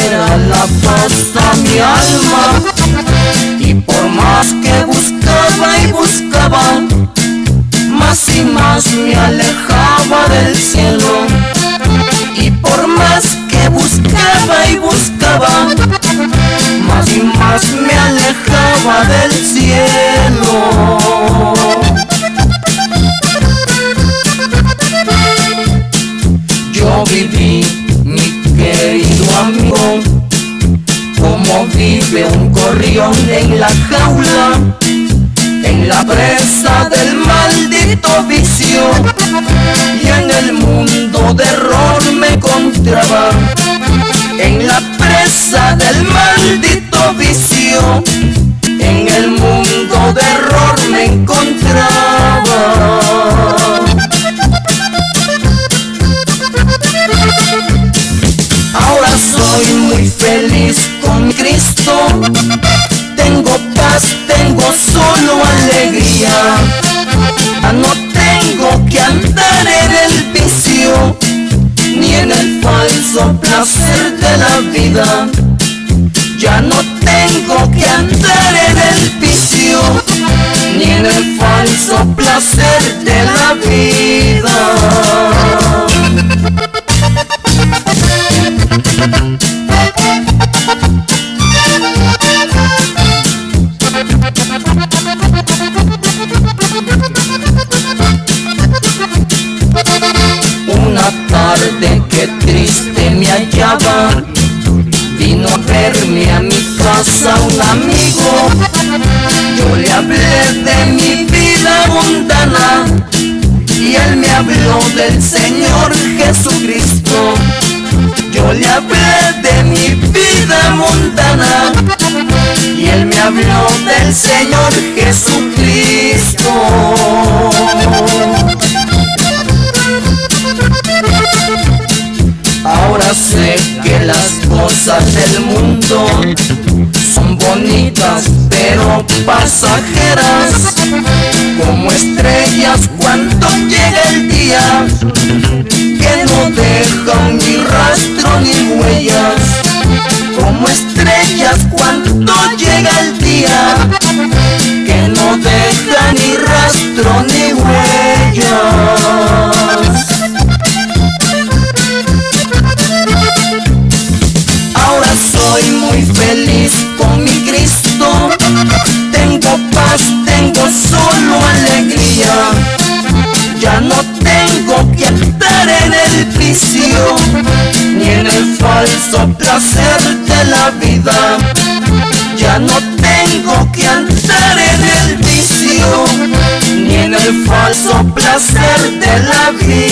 diera la paz mi alma. Vive un corrión en la jaula, en la presa del maldito vicio, y en el mundo de error me encontraba, en la presa del maldito vicio, en el mundo de error me encontraba. Ahora soy muy feliz Cristo. Tengo paz, tengo solo alegría. Ya no tengo que andar en el vicio, ni en el falso placer de la vida. Ya no tengo que andar en el vicio, ni en el falso placer de la vida. A mi casa un amigo. Yo le hablé de mi vida mundana y él me habló del Señor Jesucristo. Yo le hablé de mi vida mundana y él me habló del Señor Jesucristo. Sé que las cosas del mundo son bonitas pero pasajeras como estrellas cuando llega el día de la vida. Ya no tengo que andar en el vicio, ni en el falso placer de la vida.